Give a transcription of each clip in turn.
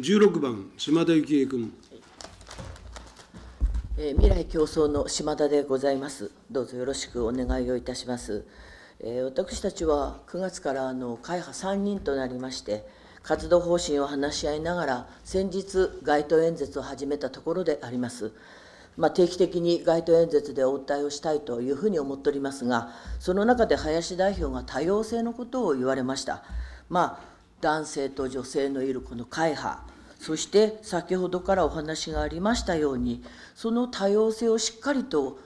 16番、島田幸恵君。えー未来競争の島田でございます。どうぞよろしくお願いをいたします。えー私たちは9月からあの会派3人となりまして、活動方針を話し合いながら、先日、街頭演説を始めたところであります。まあ、定期的に街頭演説でお訴えをしたいというふうに思っておりますが、その中で林代表が多様性のことを言われました。まあ、男性と女性のいるこの会派、そして先ほどからお話がありましたように、その多様性をしっかりと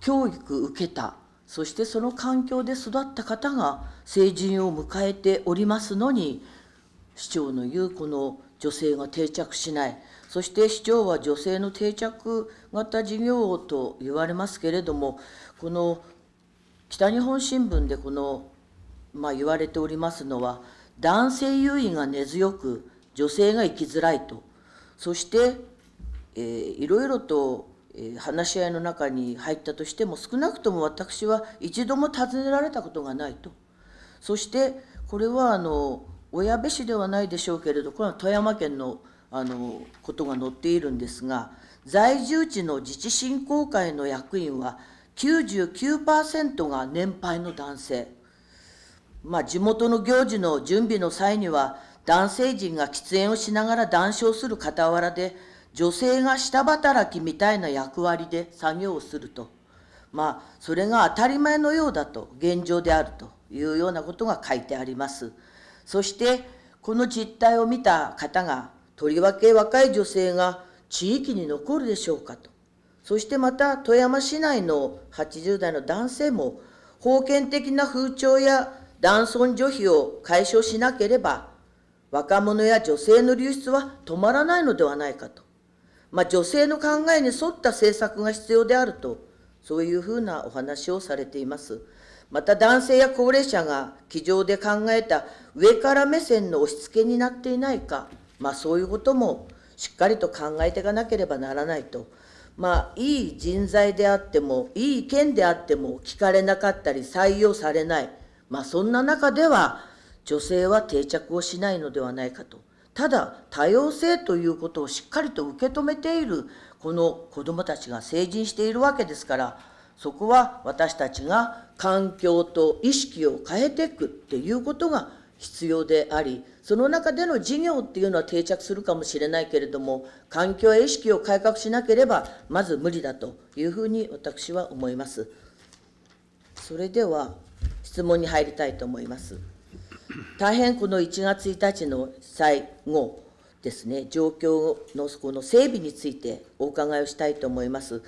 教育受けた、そしてその環境で育った方が成人を迎えておりますのに、市長の言うこの女性が定着しない、そして市長は女性の定着型事業と言われますけれども、この北日本新聞でこの、まあ、言われておりますのは、男性優位が根強く、女性が生きづらいと、そして、えーいろいろと、えー話し合いの中に入ったとしても、少なくとも私は一度も尋ねられたことがないと。そして、これはあの小矢部市ではないでしょうけれど、これは富山県のあのことが載っているんですが、在住地の自治振興会の役員は99%が年配の男性。まあ、地元の行事の準備の際には、男性陣が喫煙をしながら談笑する傍らで、女性が下働きみたいな役割で作業をすると。まあ、それが当たり前のようだと、現状であるというようなことが書いてあります。そして、この実態を見た方が、とりわけ若い女性が地域に残るでしょうかと。そしてまた、富山市内の80代の男性も、封建的な風潮や男尊女卑を解消しなければ、若者や女性の流出は止まらないのではないかと。まあ、女性の考えに沿った政策が必要であると、そういうふうなお話をされています。また男性や高齢者が机上で考えた上から目線の押し付けになっていないか、まあ、そういうこともしっかりと考えていかなければならないと。まあ、いい人材であっても、いい意見であっても聞かれなかったり採用されない。まあ、そんな中では、女性は定着をしないのではないかと。ただ、多様性ということをしっかりと受け止めている、この子どもたちが成人しているわけですから、そこは私たちが環境と意識を変えていくっていうことが必要であり、その中での事業っていうのは定着するかもしれないけれども、環境や意識を改革しなければ、まず無理だというふうに私は思います。それでは、質問に入りたいと思います。大変この1月1日の最後ですね、状況のこの整備についてお伺いをしたいと思います。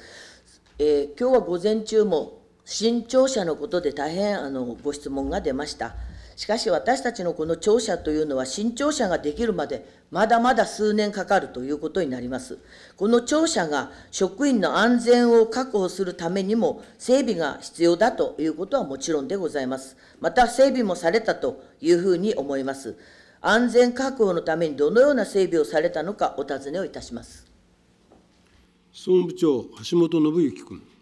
えー今日は午前中も新庁舎のことで大変あのご質問が出ました。しかし私たちのこの庁舎というのは新庁舎ができるまでまだまだ数年かかるということになります。この庁舎が職員の安全を確保するためにも整備が必要だということはもちろんでございます。また整備もされたというふうに思います。安全確保のためにどのような整備をされたのかお尋ねをいたします。総務部長、橋本信之君。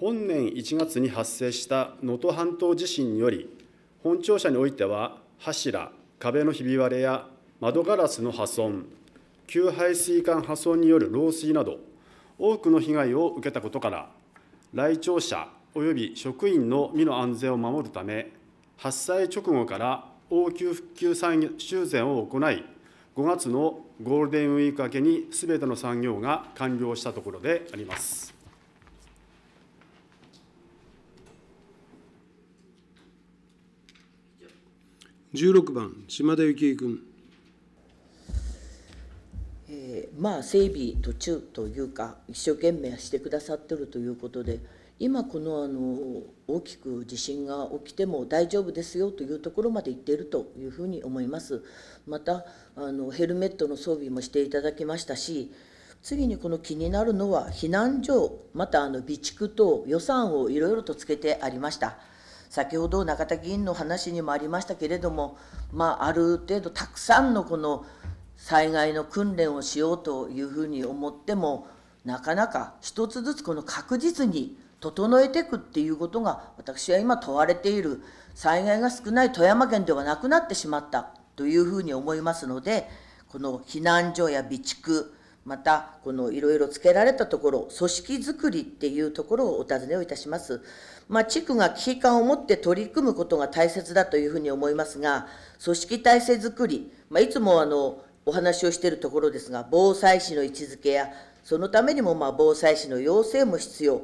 本年1月に発生した能登半島地震により、本庁舎においては、柱、壁のひび割れや窓ガラスの破損、給排水管破損による漏水など、多くの被害を受けたことから、来庁者及び職員の身の安全を守るため、発災直後から応急復旧修繕を行い、5月のゴールデンウィーク明けにすべての産業が完了したところであります。16番、島田幸恵君。えーまあ、整備途中というか、一生懸命してくださってるということで、今、このあの大きく地震が起きても大丈夫ですよというところまで行っているというふうに思います。またあの、ヘルメットの装備もしていただきましたし、次にこの気になるのは、避難所、またあの備蓄等、予算をいろいろとつけてありました。先ほど中田議員の話にもありましたけれども、まあ、ある程度たくさんのこの災害の訓練をしようというふうに思ってもなかなか一つずつこの確実に整えていくっていうことが私は今問われている災害が少ない富山県ではなくなってしまったというふうに思いますのでこの避難所や備蓄またこのいろいろつけられたところ組織づくりっていうところをお尋ねをいたします。まあ、地区が危機感を持って取り組むことが大切だというふうに思いますが組織体制づくり、まあ、いつもあのお話をしているところですが防災士の位置づけやそのためにもまあ防災士の要請も必要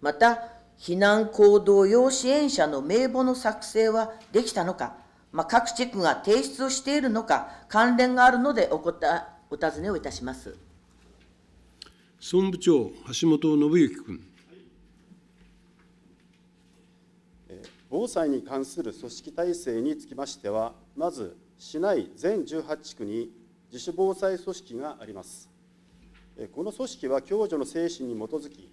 また避難行動要支援者の名簿の作成はできたのか、まあ、各地区が提出をしているのか関連があるのでお答お尋ねをいたします。総務部長、橋本信之君。防災に関する組織体制につきましては、まず市内全18地区に自主防災組織があります。この組織は共助の精神に基づき、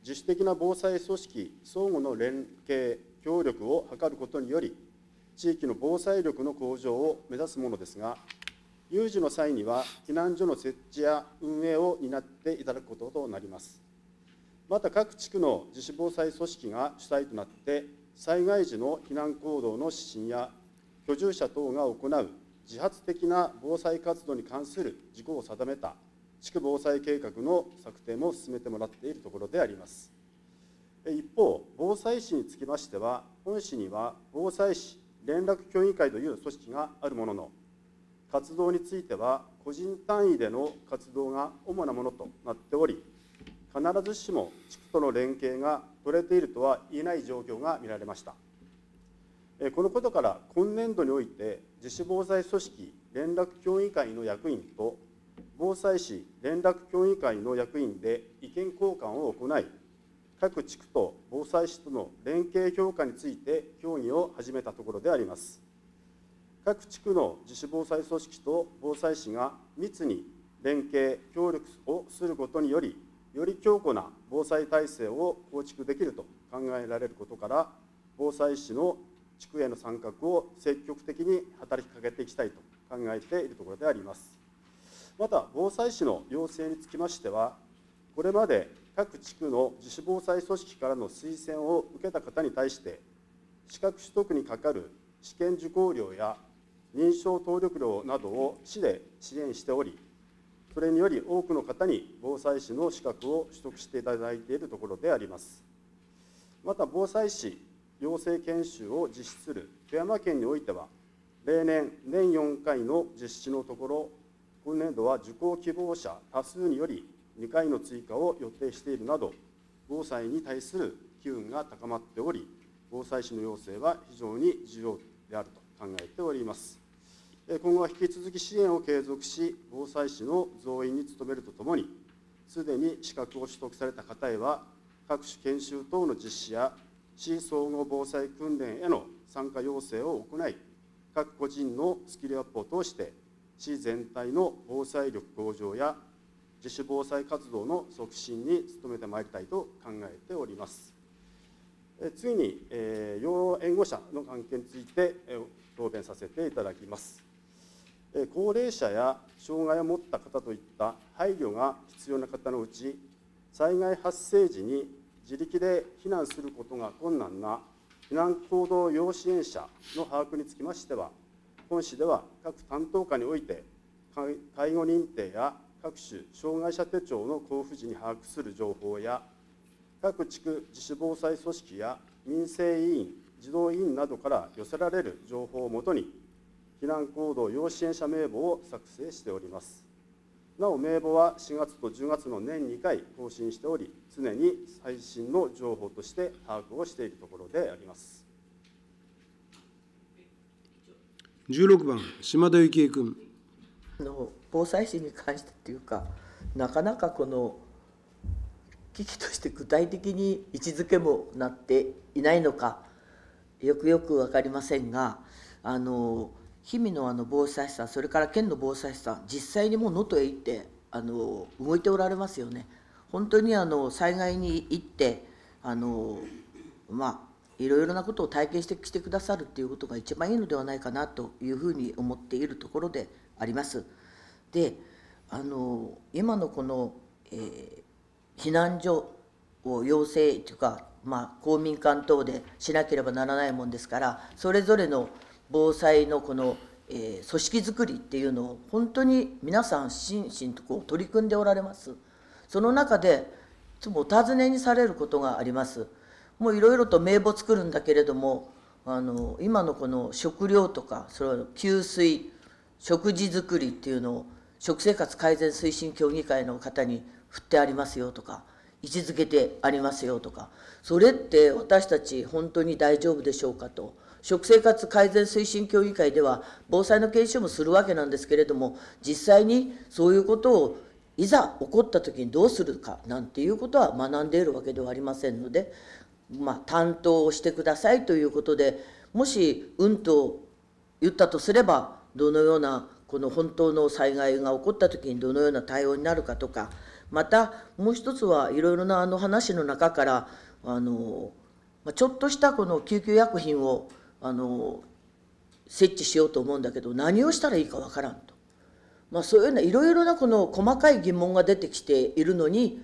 自主的な防災組織相互の連携、協力を図ることにより、地域の防災力の向上を目指すものですが、有事の際には避難所の設置や運営を担っていただくこととなります。また各地区の自主防災組織が主体となって、災害時の避難行動の指針や居住者等が行う自発的な防災活動に関する事項を定めた地区防災計画の策定も進めてもらっているところであります。一方、防災士につきましては、本市には防災士連絡協議会という組織があるものの、活動については個人単位での活動が主なものとなっており、必ずしも地区との連携が取れているとは言えない状況が見られました。このことから今年度において自主防災組織連絡協議会の役員と防災士連絡協議会の役員で意見交換を行い各地区と防災士との連携強化について協議を始めたところであります各地区の自主防災組織と防災士が密に連携協力をすることによりより強固な防災体制を構築できると考えられることから防災士の地区への参画を積極的に働きかけていきたいと考えているところであります。また防災士の要請につきましてはこれまで各地区の自主防災組織からの推薦を受けた方に対して資格取得にかかる試験受講料や認証登録料などを市で支援しておりそれにより多くの方に防災士の資格を取得していただいているところであります。また防災士養成研修を実施する富山県においては例年年4回の実施のところ今年度は受講希望者多数により2回の追加を予定しているなど防災に対する機運が高まっており防災士の要請は非常に重要であると考えております。今後は引き続き支援を継続し防災士の増員に努めるとともにすでに資格を取得された方へは各種研修等の実施や市総合防災訓練への参加要請を行い各個人のスキルアップを通して市全体の防災力向上や自主防災活動の促進に努めてまいりたいと考えております。次に、えー、養援護者の関係について、え、答弁させていただきます。高齢者や障害を持った方といった配慮が必要な方のうち、災害発生時に自力で避難することが困難な避難行動要支援者の把握につきましては、本市では各担当課において、介護認定や各種障害者手帳の交付時に把握する情報や、各地区自主防災組織や民生委員、児童委員などから寄せられる情報をもとに、避難行動要支援者名簿を作成しております。なお、名簿は4月と10月の年2回更新しており、常に最新の情報として把握をしているところであります。16番、島田幸恵君。の防災士に関してっていうかなかなかこの危機として具体的に位置づけもなっていないのかよくよく分かりませんがあの氷見のあの防災士さんそれから県の防災士さん実際にもう能登へ行ってあの動いておられますよね。本当にあの災害に行ってあのまあいろいろなことを体験してきてくださるっていうことが一番いいのではないかなというふうに思っているところであります。であの今のこの、えー避難所を要請というか、まあ、公民館等でしなければならないもんですからそれぞれの防災のこの、えー組織づくりっていうのを本当に皆さん心身とこう取り組んでおられます。その中でいつもお尋ねにされることがあります。もういろいろと名簿作るんだけれどもあの今のこの食料とかそれは給水食事作りっていうのを食生活改善推進協議会の方に振ってありますよとか位置づけてありますよとかそれって私たち本当に大丈夫でしょうかと食生活改善推進協議会では防災の研修もするわけなんですけれども実際にそういうことをいざ起こった時にどうするかなんていうことは学んでいるわけではありませんので、まあ、担当をしてくださいということでもしうんと言ったとすればどのようなこの本当の災害が起こった時にどのような対応になるかとかまたもう一つはいろいろなあの話の中からあのちょっとしたこの救急薬品をあの設置しようと思うんだけど何をしたらいいかわからんと、まあ、そういうようないろいろなこの細かい疑問が出てきているのに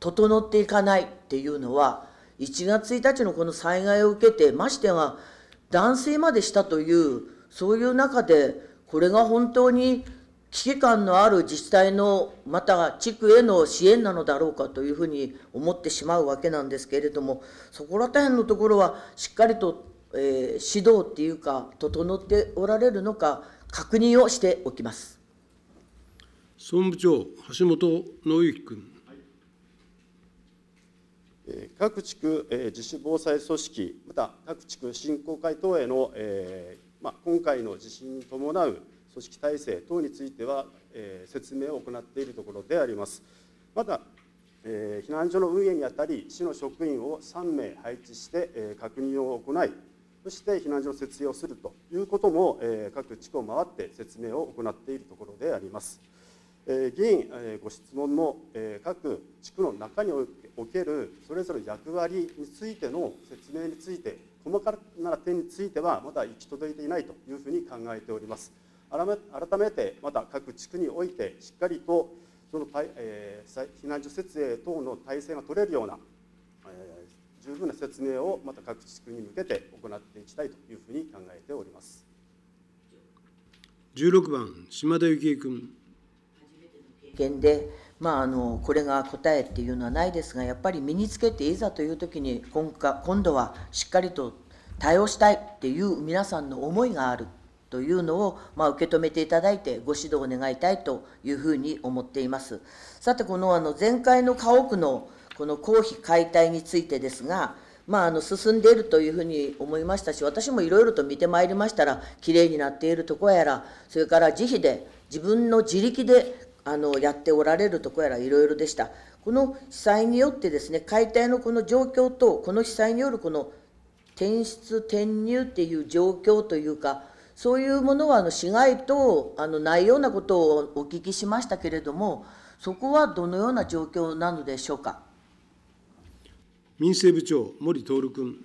整っていかないっていうのは1月1日のこの災害を受けてましては断水までしたというそういう中でこれが本当に危機感のある自治体のまた地区への支援なのだろうかというふうに思ってしまうわけなんですけれどもそこら辺のところはしっかりと、えー指導っていうか整っておられるのか確認をしておきます。総務部長、橋本信之君。えー各地区えー自主防災組織、また各地区振興会等への、えーまあ、今回の地震に伴う組織体制等については、えー説明を行っているところであります。また、えー避難所の運営にあたり、市の職員を3名配置して、えー確認を行い、そして避難所の設営をするということも、えー各地区を回って説明を行っているところであります。えー議員、えーご質問の、えー各地区の中におけるそれぞれ役割についての説明について細かな点についてはまだ行き届いていないというふうに考えております改めてまた各地区においてしっかりとその、えー避難所設営等の体制が取れるような、十分な説明をまた各地区に向けて行っていきたいというふうに考えております16番、島田幸恵君。経験で、まあ、あのこれが答えっていうのはないですがやっぱり身につけていざという時に今か今度はしっかりと対応したいっていう皆さんの思いがあるというのを、まあ、受け止めていただいてご指導を願いたいというふうに思っています。さてこのあの前回の家屋のこの公費解体についてですが、まあ、あの進んでいるというふうに思いましたし私もいろいろと見てまいりましたらきれいになっているとこやらそれから自費で自分の自力であのやっておられるとこやらいろいろでした。この被災によってですね解体のこの状況とこの被災によるこの転出転入っていう状況というかそういうものはあの市街とあのないようなことをお聞きしましたけれどもそこはどのような状況なのでしょうか？民政部長、森徹君。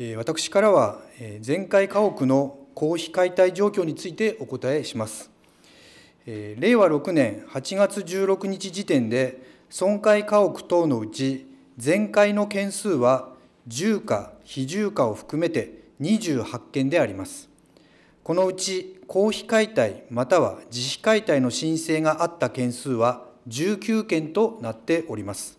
えー私からは、えー前回家屋の公費解体状況についてお答えします。えー令和6年8月16日時点で、損壊家屋等のうち、全壊の件数は重化、非重化を含めて28件であります。このうち公費解体または自費解体の申請があった件数は19件となっております。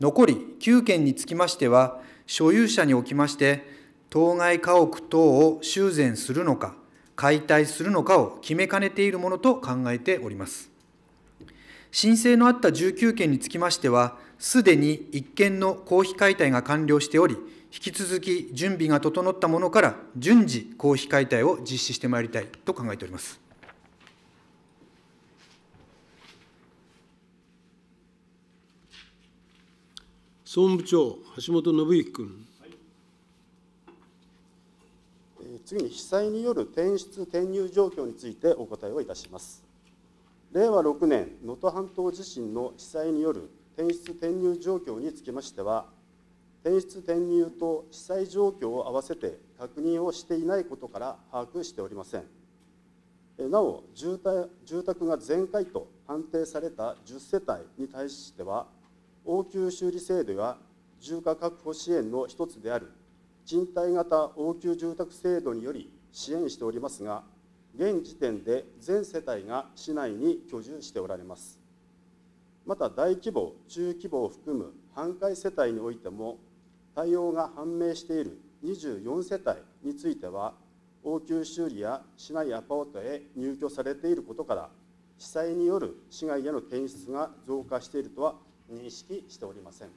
残り9件につきましては、所有者におきまして、当該家屋等を修繕するのか、解体するのかを決めかねているものと考えております。申請のあった19件につきましては、すでに1件の公費解体が完了しており、引き続き準備が整ったものから順次公費解体を実施してまいりたいと考えております。総務部長、橋本信之君。えー次に被災による転出転入状況についてお答えをいたします。令和6年能登半島地震の被災による転出転入状況につきましては、転出転入と被災状況を合わせて確認をしていないことから把握しておりません。なお住宅、住宅が全壊と判定された10世帯に対しては、応急修理制度や住家確保支援の一つである賃貸型応急住宅制度により支援しておりますが、現時点で全世帯が市内に居住しておられます。また大規模、中規模を含む半壊世帯においても、対応が判明している24世帯については、応急修理や市内アパートへ入居されていることから、被災による市外への転出が増加しているとは認識しておりません。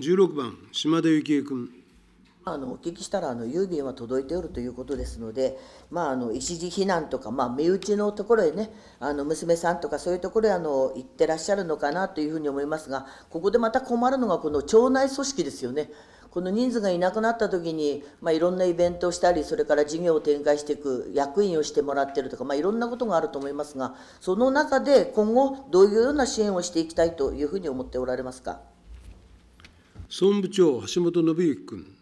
16番、島田幸恵君。あのお聞きしたらあの郵便は届いておるということですので、まあ、あの一時避難とか、まあ、身内のところへねあの娘さんとかそういうところへあの行ってらっしゃるのかなというふうに思いますがここでまた困るのがこの町内組織ですよね。この人数がいなくなった時に、まあ、いろんなイベントをしたりそれから事業を展開していく役員をしてもらってるとか、まあ、いろんなことがあると思いますがその中で今後どういうような支援をしていきたいというふうに思っておられますか？総務部長、橋本信之君。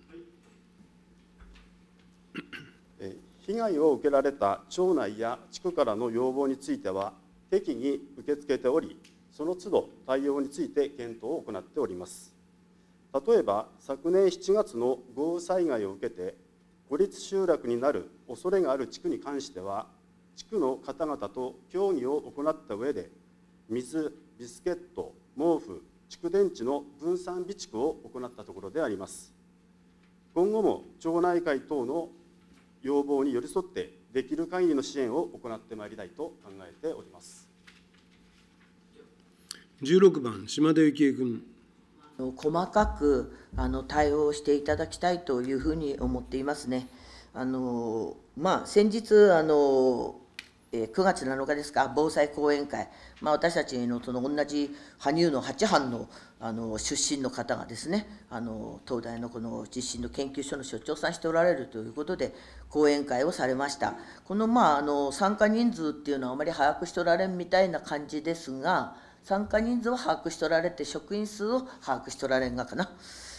被害を受けられた町内や地区からの要望については、適宜受け付けており、その都度対応について検討を行っております。例えば、昨年7月の豪雨災害を受けて、孤立集落になる恐れがある地区に関しては、地区の方々と協議を行った上で、水、ビスケット、毛布、蓄電池の分散備蓄を行ったところであります。今後も町内会等の要望に寄り添って、できる限りの支援を行ってまいりたいと考えております。16番、島田幸恵君。細かくあの対応していただきたいというふうに思っていますね。あのまあ、先日あの、え9月7日ですか、防災講演会、まあ、私たちのその同じ羽生の8班のあの出身の方がですね、あの東大のこの地震の研究所の所長さんしておられるということで、講演会をされました。この,、まあ、あの参加人数っていうのはあまり把握しておられんみたいな感じですが、参加人数は把握しておられて、職員数を把握しておられんがかな。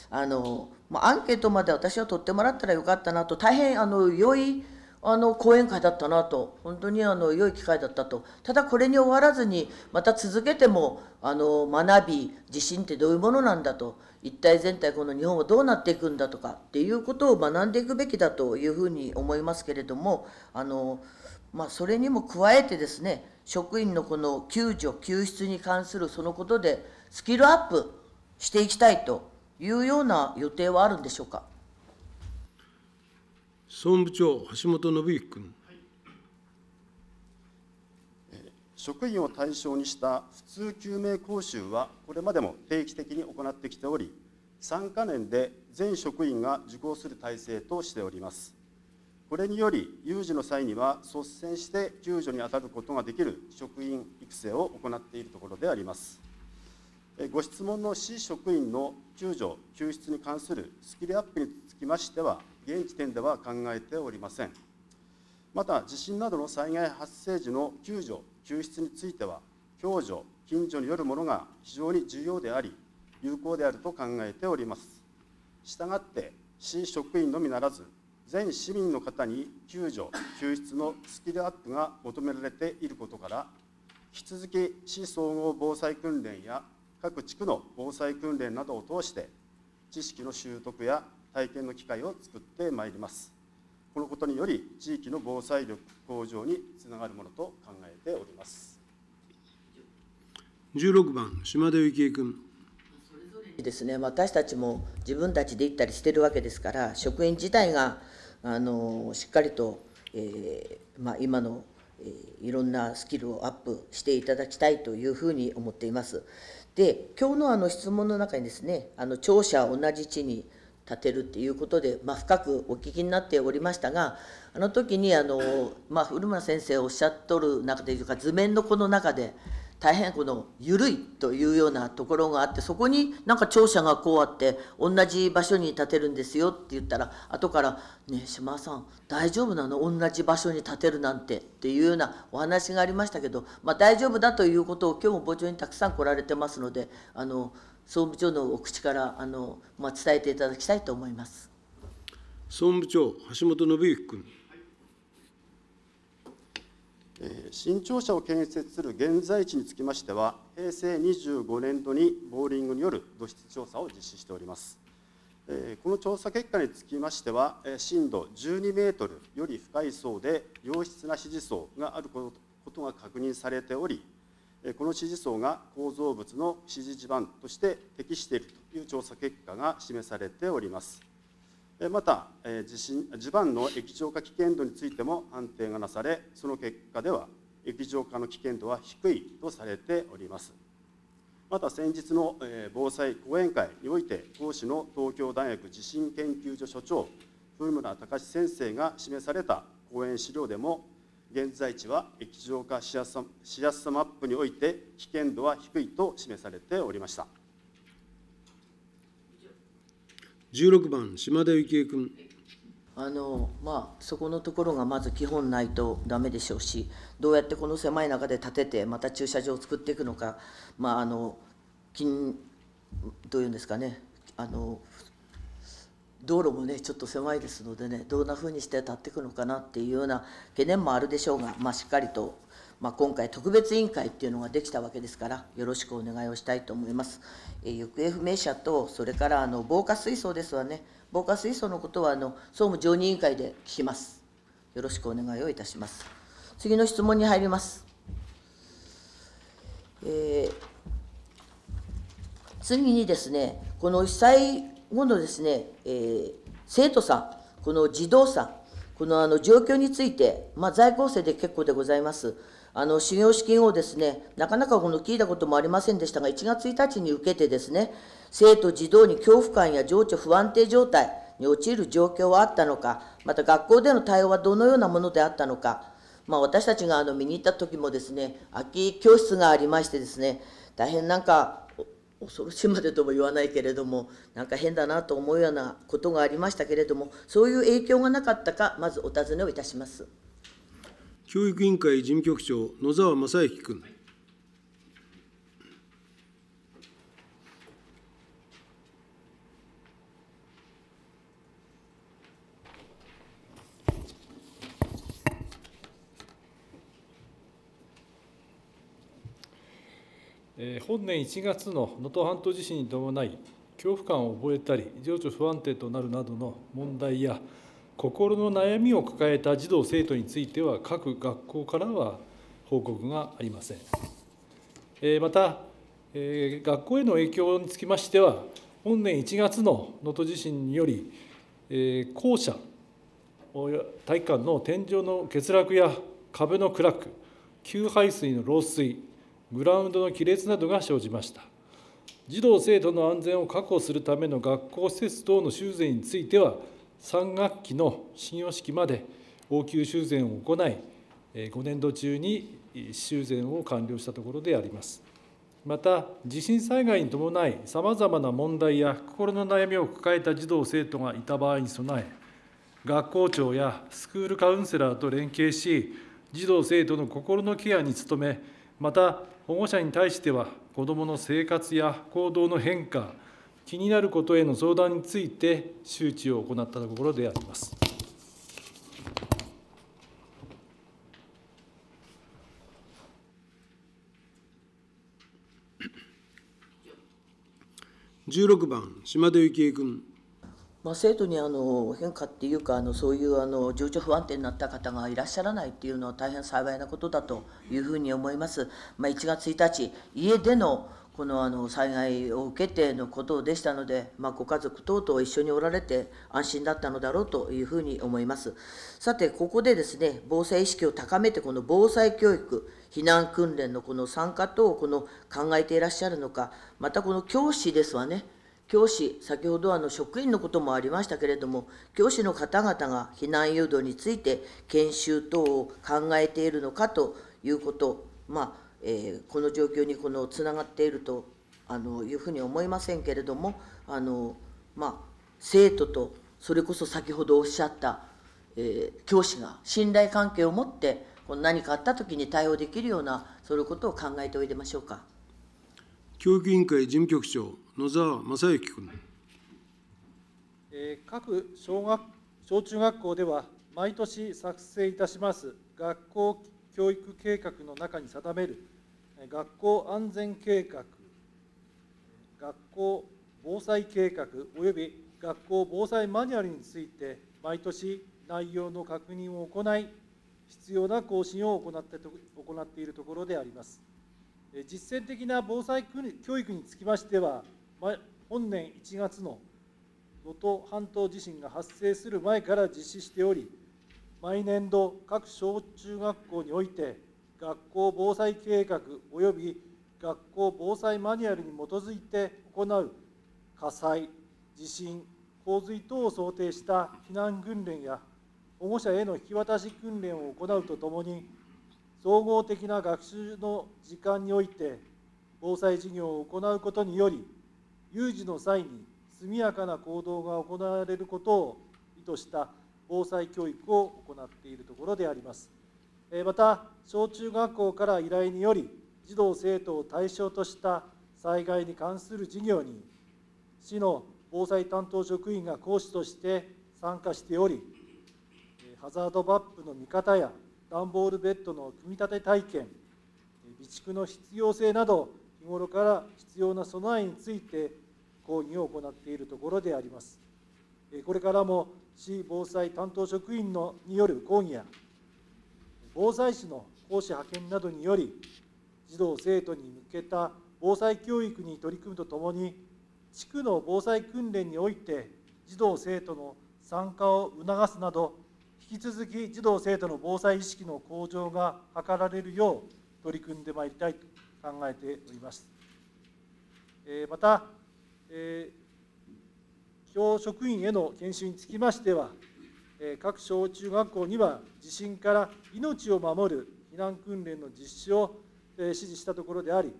あのま、アンケートまで私は取ってもらったらよかったなと、大変あの良いあの講演会だったなと、本当にあの良い機会だったと、ただこれに終わらずに、また続けてもあの学び、地震ってどういうものなんだと、一体全体、この日本はどうなっていくんだとかっていうことを学んでいくべきだというふうに思いますけれども、あのまあ、それにも加えてですね、職員のこの救助、救出に関するそのことで、スキルアップしていきたいというような予定はあるんでしょうか。総務部長、橋本信之君。職員を対象にした普通救命講習はこれまでも定期的に行ってきており3か年で全職員が受講する体制としておりますこれにより有事の際には率先して救助に当たることができる職員育成を行っているところでありますご質問の市職員の救助・救出に関するスキルアップにつきましては現時点では考えておりません。また地震などの災害発生時の救助・救出については共助・近所によるものが非常に重要であり有効であると考えております。したがって市職員のみならず全市民の方に救助・救出のスキルアップが求められていることから引き続き市総合防災訓練や各地区の防災訓練などを通して知識の習得や体験の機会を作ってまいりますこのことにより地域の防災力向上につながるものと考えております16番、島田幸恵君。ですね、私たちも自分たちで行ったりしてるわけですから、職員自体があのしっかりと、えーまあ、今の、えーいろんなスキルをアップしていただきたいというふうに思っています。で、今日のあの質問の中にですね、あの庁舎同じ地に建てるっていうことで、まあ、深くお聞きになっておりましたが、あの時にあの、まあ、古村先生おっしゃっとる中でいうか、図面のこの中で、大変この緩いというようなところがあってそこになんか庁舎がこうあって同じ場所に建てるんですよって言ったら後から「ねえ島さん大丈夫なの？同じ場所に建てるなんて」っていうようなお話がありましたけど、まあ、大丈夫だということを今日も傍聴にたくさん来られてますのであの総務長のお口からあの、まあ、伝えていただきたいと思います。総務長、橋本信之君。えー新庁舎を建設する現在地につきましては、平成25年度にボーリングによる土質調査を実施しております。えーこの調査結果につきましては、えー深度12メートルより深い層で良質な支持層があることことが確認されており、えーこの支持層が構造物の支持地盤として適しているという調査結果が示されております。また、地震地盤の液状化危険度についても判定がなされ、その結果では、液状化の危険度は低いとされております。また先日の防災講演会において、講師の東京大学地震研究所所長、古村隆先生が示された講演資料でも、現在地は液状化しやすさしやすさマップにおいて、危険度は低いと示されておりました。16番、島田幸恵君。あのまあ、そこのところがまず基本ないとダメでしょうし、どうやってこの狭い中で建てて、また駐車場を作っていくのか、まあ、あの近どういうんですかね、あの道路もね、ちょっと狭いですのでね、どんなふうにして建っていくのかなっていうような懸念もあるでしょうが、まあ、しっかりと、まあ、今回、特別委員会っていうのができたわけですから、よろしくお願いをしたいと思います。えー行方不明者と、それからあの防火水槽ですわね、防火水槽のことはあの総務常任委員会で聞きます。よろしくお願いをいたします。次の質問に入ります。えー次にですね、この被災後のですね、えー生徒さん、この児童さん、このあの状況について、まあ、在校生で結構でございます。あの修行資金をですね、なかなかこの聞いたこともありませんでしたが、1月1日に受けてですね、生徒児童に恐怖感や情緒不安定状態に陥る状況はあったのか、また学校での対応はどのようなものであったのか、まあ、私たちがあの見に行った時もですね、空き教室がありましてですね、大変なんか恐ろしいまでとも言わないけれども、なんか変だなと思うようなことがありましたけれども、そういう影響がなかったか、まずお尋ねをいたします。教育委員会事務局長、野沢正幸君。本年1月の能登半島地震に伴い、恐怖感を覚えたり、情緒不安定となるなどの問題や、心の悩みを抱えた児童・生徒については、各学校からは報告がありません。また、学校への影響につきましては、本年1月の能登地震により、校舎、体育館の天井の欠落や壁のクラック、給排水の漏水、グラウンドの亀裂などが生じました。児童・生徒の安全を確保するための学校施設等の修繕については、3学期の新様式まで応急修繕を行い、5年度中に修繕を完了したところであります。また、地震災害に伴い、さまざまな問題や心の悩みを抱えた児童・生徒がいた場合に備え、学校長やスクールカウンセラーと連携し、児童・生徒の心のケアに努め、また保護者に対しては、子どもの生活や行動の変化、気になることへの相談について周知を行ったところであります。16番、島田幸恵君。まあ、生徒にあの変化っていうかあのそういうあの情緒不安定になった方がいらっしゃらないっていうのは大変幸いなことだというふうに思います。まあ、1月1日家でのこのあの災害を受けてのことでしたので、まあ、ご家族等々一緒におられて安心だったのだろうというふうに思います。さてここでですね防災意識を高めてこの防災教育避難訓練のこの参加等をこの考えていらっしゃるのかまたこの教師ですわね教師、先ほどあの職員のこともありましたけれども、教師の方々が避難誘導について研修等を考えているのかということ、まあえーこの状況にこのつながっているとあのいうふうに思いませんけれどもあの、まあ、生徒とそれこそ先ほどおっしゃった、えー教師が信頼関係を持ってこの何かあった時に対応できるようなそういうことを考えておいでましょうか。教育委員会事務局長、野沢正幸君。各小学小中学校では、毎年作成いたします学校教育計画の中に定める学校安全計画、学校防災計画および学校防災マニュアルについて、毎年内容の確認を行い、必要な更新を行って行っているところであります。実践的な防災教育につきましては、本年1月の能登半島地震が発生する前から実施しており、毎年度、各小中学校において、学校防災計画および学校防災マニュアルに基づいて行う火災、地震、洪水等を想定した避難訓練や保護者への引き渡し訓練を行うとともに、総合的な学習の時間において、防災事業を行うことにより、有事の際に速やかな行動が行われることを意図した防災教育を行っているところであります。また、小中学校から依頼により、児童・生徒を対象とした災害に関する事業に、市の防災担当職員が講師として参加しており、ハザードマップの見方や段ボールベッドの組み立て体験、備蓄の必要性など、日頃から必要な備えについて講義を行っているところであります。これからも市防災担当職員のによる講義や、防災士の講師派遣などにより、児童・生徒に向けた防災教育に取り組むとともに、地区の防災訓練において、児童・生徒の参加を促すなど、引き続き児童・生徒の防災意識の向上が図られるよう取り組んでまいりたいと考えております。また、え教職員への研修につきましては、え各小中学校には地震から命を守る避難訓練の実施をえー指示したところであり、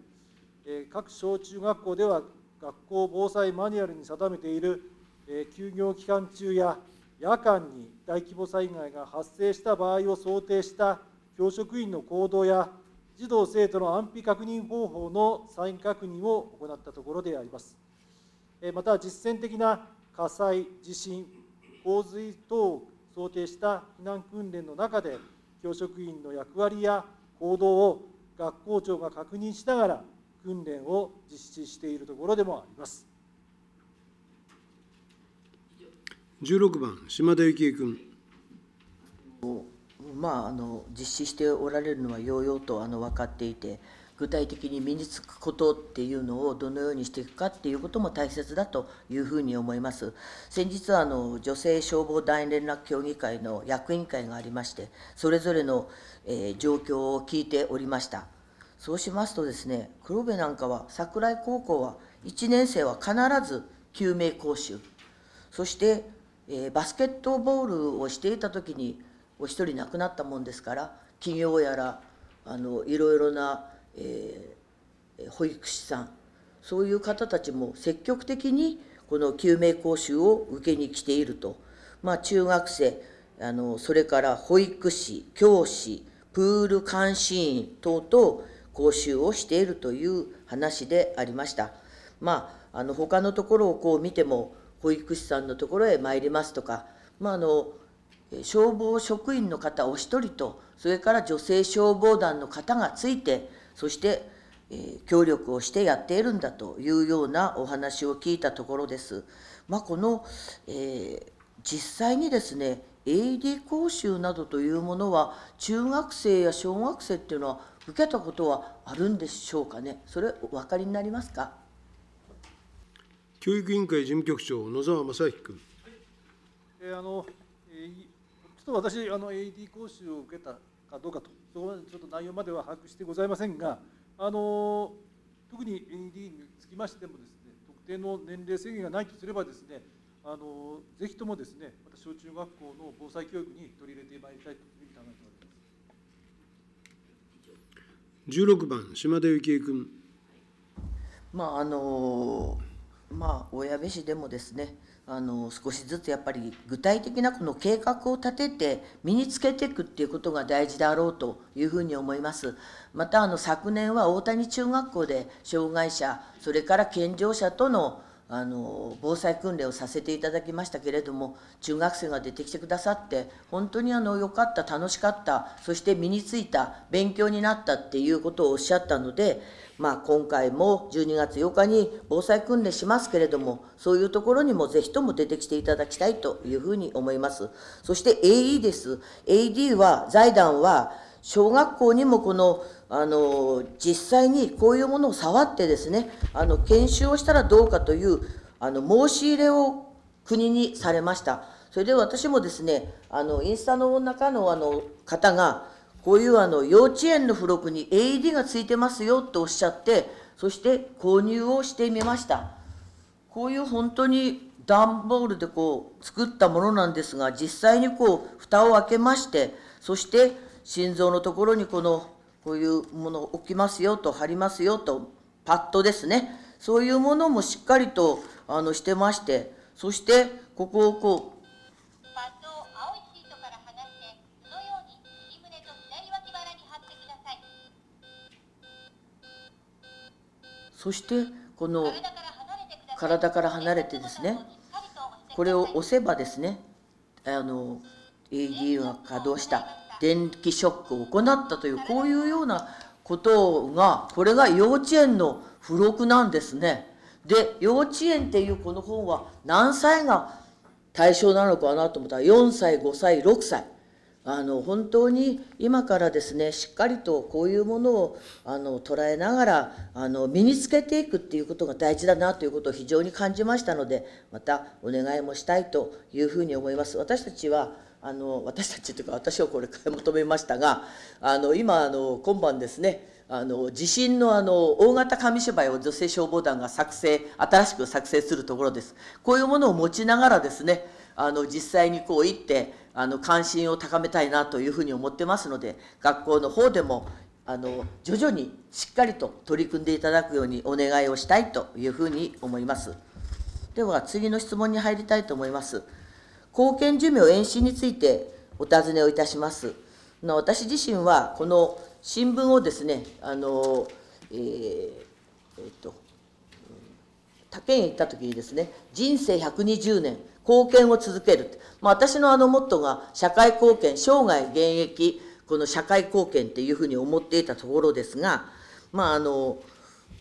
え各小中学校では学校防災マニュアルに定めているえ休業期間中や夜間に大規模災害が発生した場合を想定した教職員の行動や児童・生徒の安否確認方法の再確認を行ったところであります。えーまた実践的な火災、地震、洪水等を想定した避難訓練の中で、教職員の役割や行動を学校長が確認しながら、訓練を実施しているところでもあります。16番、島田幸恵君。まあ、あの実施しておられるのはようようとあの分かっていて具体的に身につくことっていうのをどのようにしていくかっていうことも大切だというふうに思います。先日あの女性消防団員連絡協議会の役員会がありましてそれぞれの、えー状況を聞いておりました。そうしますとですね黒部なんかは桜井高校は1年生は必ず救命講習そして、えーバスケットボールをしていた時にお一人亡くなったもんですから企業やらあのいろいろな、えー保育士さんそういう方たちも積極的にこの救命講習を受けに来ていると、まあ、中学生あのそれから保育士教師プール監視員等々講習をしているという話でありました。まあ、あの他のところをこう見ても保育士さんのところへ参りますとか、まあ、あの消防職員の方お一人とそれから女性消防団の方がついてそして、えー協力をしてやっているんだというようなお話を聞いたところです。まあ、この、えー実際にですね AED 講習などというものは中学生や小学生っていうのは受けたことはあるんでしょうかねそれお分かりになりますか？教育委員会事務局長、野沢正幸君。えーあのえーいちょっと私、あの AED 講習を受けたかどうかと、そこまでちょっと内容までは把握してございませんが、あの特に AED につきましてもですね、特定の年齢制限がないとすればですね、あのぜひともですね、また小中学校の防災教育に取り入れてまいりたいというふうに考えております。16番、島田幸恵君。まああのまあ親部市でもですねあの少しずつやっぱり具体的なこの計画を立てて身につけていくっていうことが大事であろうというふうに思います。またあの昨年は大谷中学校で障害者それから健常者とのあの防災訓練をさせていただきましたけれども中学生が出てきてくださって本当にあの良かった楽しかったそして身についた勉強になったっていうことをおっしゃったのでまあ、今回も12月8日に防災訓練しますけれども、そういうところにもぜひとも出てきていただきたいというふうに思います。そして AE です。AD は、財団は、小学校にもこの、あの、実際にこういうものを触ってですね、あの、研修をしたらどうかという、あの、申し入れを国にされました。それで私もですね、あの、インスタの中のあの方が、こういうあの幼稚園の付録に AED がついてますよとおっしゃって、そして購入をしてみました。こういう本当に段ボールでこう作ったものなんですが、実際にこう蓋を開けまして、そして心臓のところにこのこういうものを置きますよと貼りますよとパッドですね。そういうものもしっかりとあのしてまして、そしてここをこうそしてこの体から離れてですねこれを押せばですねあの AD が稼働した電気ショックを行ったというこういうようなことがこれが幼稚園の付録なんですね。で幼稚園っていうこの本は何歳が対象なのかなと思ったら4歳5歳6歳あの本当に今からですねしっかりとこういうものをあの捉えながらあの身につけていくっていうことが大事だなということを非常に感じましたのでまたお願いもしたいというふうに思います。私たちはあの私たちというか私はこれ買い求めましたがあの今あの今晩ですねあの地震のあの大型紙芝居を女性消防団が作成新しく作成するところですこういうものを持ちながらですねあの実際にこう行ってあの関心を高めたいなというふうに思ってますので学校の方でもあの徐々にしっかりと取り組んでいただくようにお願いをしたいというふうに思います。では次の質問に入りたいと思います。貢献寿命延伸についてお尋ねをいたします。の私自身はこの新聞をですねあのえーえーと他県へ行った時にですね人生120年貢献を続ける、まあ、私のあのモットーが社会貢献生涯現役この社会貢献っていうふうに思っていたところですがまああの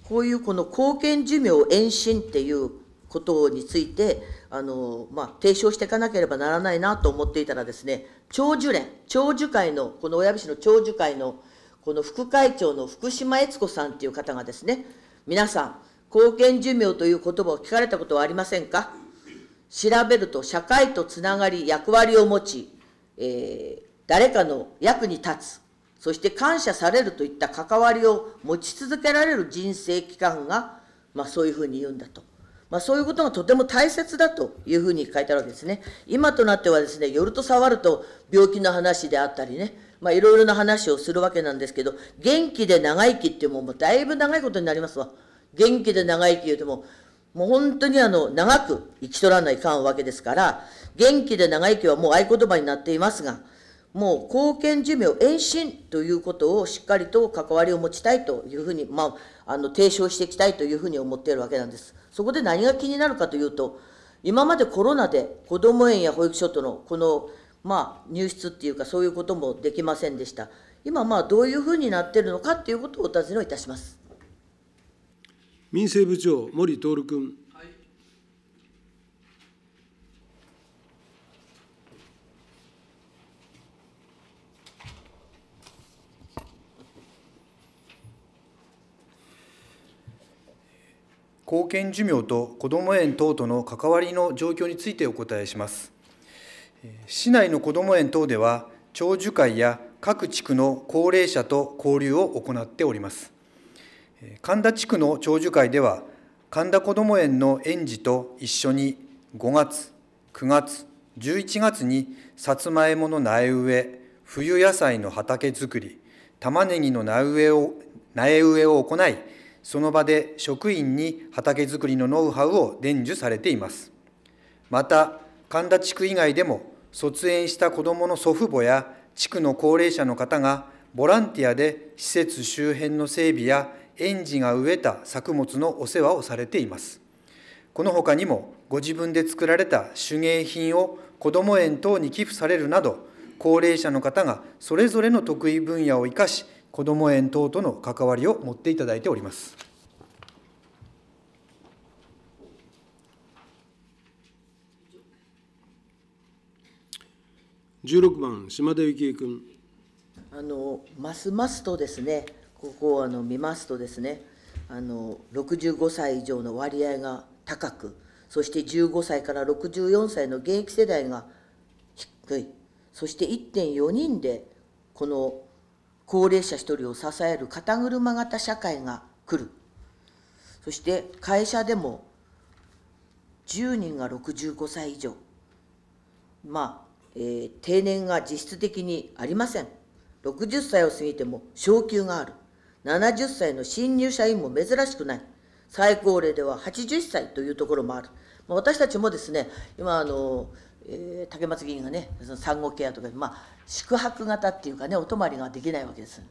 こういうこの貢献寿命延伸っていうことについてあの、まあ、提唱していかなければならないなと思っていたらですね長寿連長寿会のこの親部市の長寿会のこの副会長の福島悦子さんっていう方がですね皆さん貢献寿命という言葉を聞かれたことはありませんか？調べると社会とつながり役割を持ち、えー誰かの役に立つそして感謝されるといった関わりを持ち続けられる人生期間が、まあ、そういうふうに言うんだと。まあ、そういうことがとても大切だというふうに書いてあるわけですね。今となってはですね、夜と触ると病気の話であったりね、まあ、いろいろな話をするわけなんですけど、元気で長生きっていうももうだいぶ長いことになりますわ。元気で長生き言うても、もう本当にあの長く生きとらないかんわけですから、元気で長生きはもう合言葉になっていますが、もう貢献寿命延伸ということをしっかりと関わりを持ちたいというふうに、まあ、あの提唱していきたいというふうに思っているわけなんです。そこで何が気になるかというと、今までコロナで子ども園や保育所とのこの、まあ、入室っていうかそういうこともできませんでした。今まあどういうふうになっているのかということをお尋ねをいたします。民政部長、森徹君。貢献寿命とこども園等との関わりの状況についてお答えします。市内のこども園等では、長寿会や各地区の高齢者と交流を行っております。神田地区の長寿会では、神田こども園の園児と一緒に5月、9月、11月にさつまいもの苗植え、冬野菜の畑作り、玉ねぎの苗植えを苗植えを行い、その場で職員に畑作りのノウハウを伝授されています。また、神田地区以外でも、卒園した子どもの祖父母や地区の高齢者の方が、ボランティアで施設周辺の整備や園児が植えた作物のお世話をされています。このほかにも、ご自分で作られた手芸品を子ども園等に寄付されるなど、高齢者の方がそれぞれの得意分野を生かし、子ども園等との関わりを持っていただいております。16番島田幸恵君あのますますとですね、ここをあの見ますとですね、あの65歳以上の割合が高く、そして15歳から64歳の現役世代が低い、そして1.4人でこの高齢者1人を支える肩車型社会が来る、そして会社でも10人が65歳以上、まあ、えー定年が実質的にありません。60歳を過ぎても昇給がある。70歳の新入社員も珍しくない。最高齢では81歳というところもある。まあ、私たちもですね、今あの、えー竹松議員がね、その産後ケアとか、まあ、宿泊型っていうかね、お泊まりができないわけです。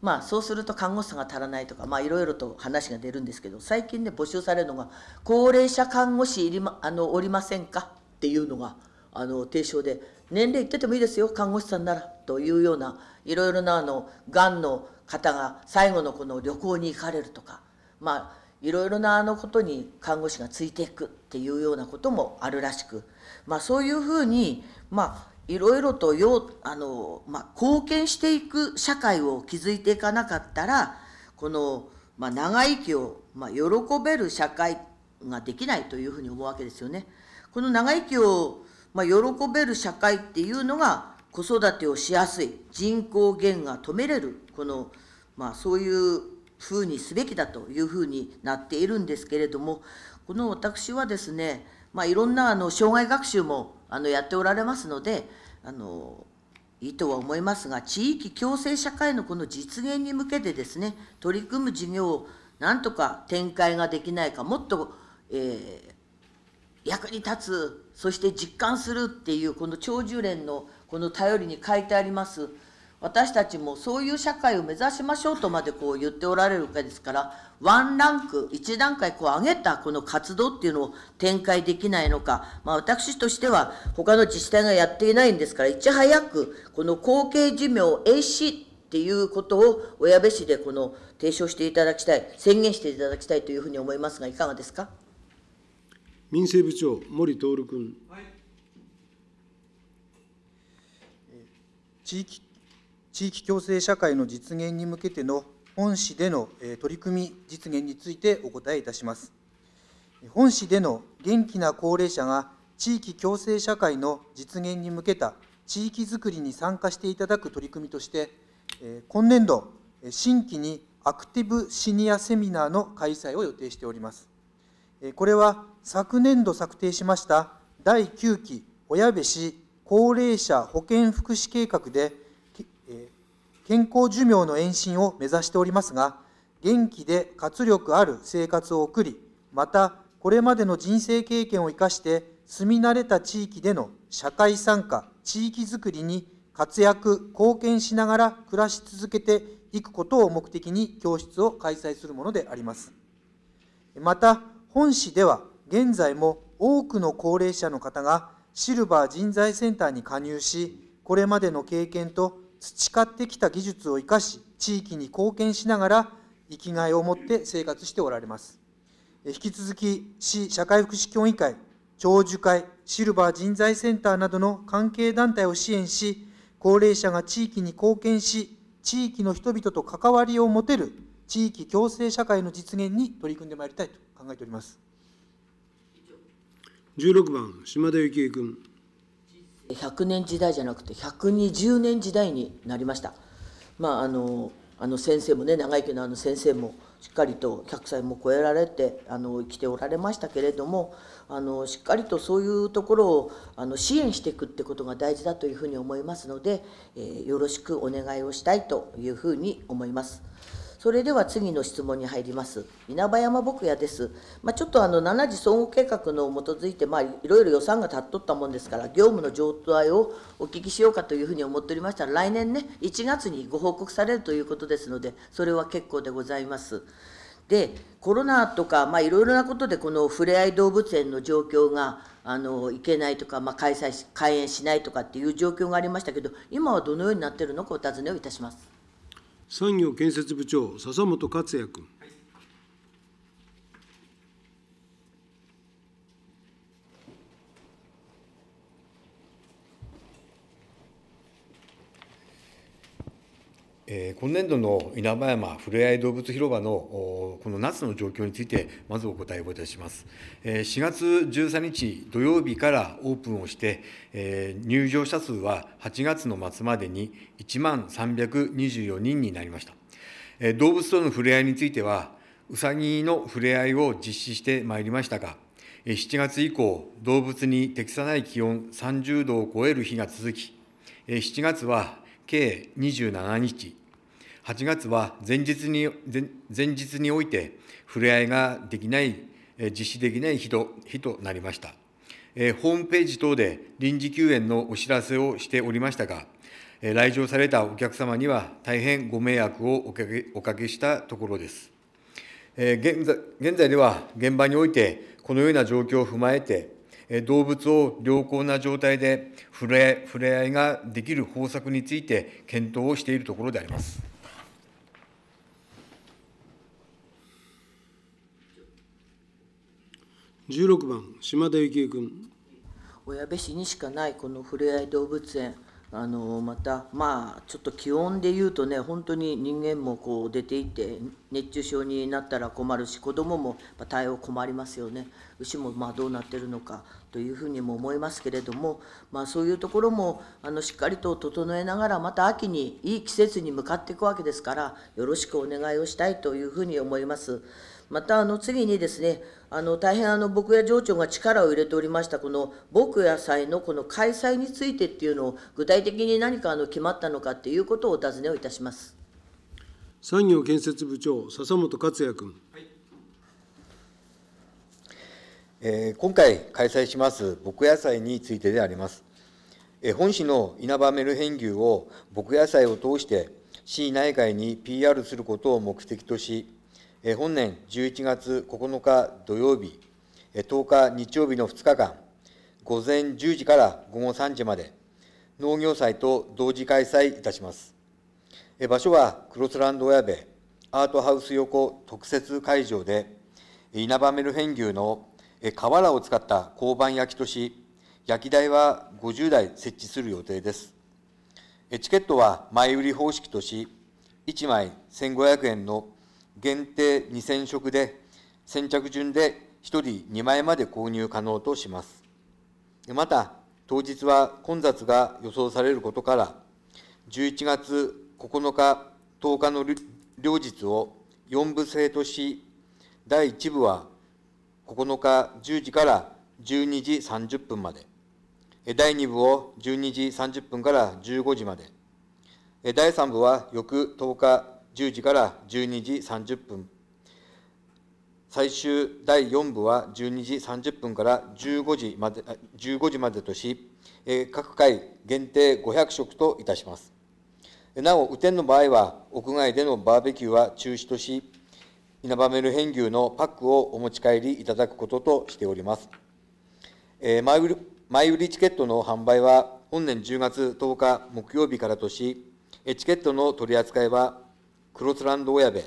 まあ、そうすると看護師さんが足らないとか、まあ、いろいろと話が出るんですけど、最近ね、募集されるのが、高齢者看護師いり、ま、あのおりませんか？っていうのが、あの提唱で、年齢言っててもいいですよ、看護師さんならというような、いろいろなあのがんの方が最後のこの旅行に行かれるとか、まあ、いろいろなあのことに看護師がついていくっていうようなこともあるらしく、まあ、そういうふうに、まあ、いろいろとよあの、まあ、貢献していく社会を築いていかなかったら、この、まあ、長生きを、まあ、喜べる社会ができないというふうに思うわけですよね。この長生きを、まあ、喜べる社会っていうのが子育てをしやすい人口減が止めれるこの、まあ、そういうふうにすべきだというふうになっているんですけれどもこの私はですね、まあ、いろんなあの障害学習もあのやっておられますのであのいいとは思いますが地域共生社会のこの実現に向けてですね取り組む事業をなんとか展開ができないかもっと、えー役に立つそして実感するっていうこの長寿連のこの頼りに書いてあります私たちもそういう社会を目指しましょうとまでこう言っておられるわけですからワンランク一段階こう上げたこの活動っていうのを展開できないのか、まあ、私としては他の自治体がやっていないんですからいち早くこの後継寿命永死っていうことを親部市でこの提唱していただきたい宣言していただきたいというふうに思いますがいかがですか？民政部長森徹君。地域地域共生社会の実現に向けての本市での取り組み実現についてお答えいたします。本市での元気な高齢者が地域共生社会の実現に向けた地域づくりに参加していただく取り組みとして、今年度、新規にアクティブシニアセミナーの開催を予定しております。これは昨年度策定しました第9期親部市高齢者保健福祉計画で、健康寿命の延伸を目指しておりますが、元気で活力ある生活を送り、また、これまでの人生経験を生かして、住み慣れた地域での社会参加、地域づくりに活躍、貢献しながら暮らし続けていくことを目的に教室を開催するものであります。また、本市では現在も多くの高齢者の方がシルバー人材センターに加入し、これまでの経験と培ってきた技術を生かし、地域に貢献しながら生きがいを持って生活しておられます。引き続き、市社会福祉協議会、長寿会、シルバー人材センターなどの関係団体を支援し、高齢者が地域に貢献し、地域の人々と関わりを持てる地域共生社会の実現に取り組んでまいりたいと考えております。16番島田幸恵君100年時代じゃなくて120年時代になりました。まああのあの先生もね長生きのあの先生もしっかりと100歳も超えられてあの生きておられましたけれどもあのしっかりとそういうところをあの支援していくってことが大事だというふうに思いますので、えーよろしくお願いをしたいというふうに思います。それでは次の質問に入ります。稲葉山牧屋です。まあ、ちょっとあの7次総合計画の基づいて、まあ、いろいろ予算が立っとったもんですから、業務の状態をお聞きしようかというふうに思っておりましたら、来年ね、1月にご報告されるということですので、それは結構でございます。で、コロナとか、まあ、いろいろなことで、このふれあい動物園の状況があのいけないとか、まあ、開催し、開園しないとかっていう状況がありましたけど、今はどのようになってるのかお尋ねをいたします。産業建設部長、笹本克也君。えー今年度の稲葉山ふれあい動物広場のこの夏の状況について、まずお答えをいたします。えー4月13日土曜日からオープンをして、えー入場者数は8月の末までに1万324人になりました。えー動物との触れ合いについては、うさぎの触れ合いを実施してまいりましたが、7月以降、動物に適さない気温30度を超える日が続き、7月は計27日、8月は前日に前前日において触れ合いができない、え実施できない日と日となりました。えホームページ等で臨時休園のお知らせをしておりましたが、え来場されたお客様には大変ご迷惑をおかけおかけしたところです。現在現在では現場において、このような状況を踏まえて、え動物を良好な状態で触れ触れ合いができる方策について検討をしているところであります。16番、島田幸恵君。小矢部市にしかないこのふれあい動物園あのまたまあちょっと気温でいうとね本当に人間もこう出ていって熱中症になったら困るし子供もやっぱ対応困りますよね牛もまあどうなってるのかというふうにも思いますけれどもまあそういうところもあのしっかりと整えながらまた秋にいい季節に向かっていくわけですからよろしくお願いをしたいというふうに思います。またあの次にですねあの大変あの僕や町長が力を入れておりましたこの牧野祭のこの開催についてっていうのを具体的に何かあの決まったのかっていうことをお尋ねをいたします。産業建設部長、笹本克也君。えー今回開催します牧野祭についてであります。えー本市の稲葉メルヘン牛を牧野祭を通して市内外に PR することを目的とし、えー本年11月9日土曜日、10日日曜日の2日間、午前10時から午後3時まで、農業祭と同時開催いたします。場所はクロスランド親部アートハウス横特設会場で、稲葉メルヘン牛の瓦を使った交番焼きとし、焼き台は50台設置する予定です。チケットは前売り方式とし、1枚1500円の限定2000食で、先着順で1人2枚まで購入可能とします。また、当日は混雑が予想されることから、11月9日、10日の両日を4部制とし、第1部は9日10時から12時30分まで、第2部を12時30分から15時まで、第3部は翌10日10時から12時30分、最終第4部は12時30分から15時まで15時までとし、各回限定500食といたします。なお、雨天の場合は、屋外でのバーベキューは中止とし、稲葉メルヘン牛のパックをお持ち帰りいただくこととしております。えー前売り前売りチケットの販売は、本年10月10日木曜日からとし、チケットの取り扱いは、クロスランド親部、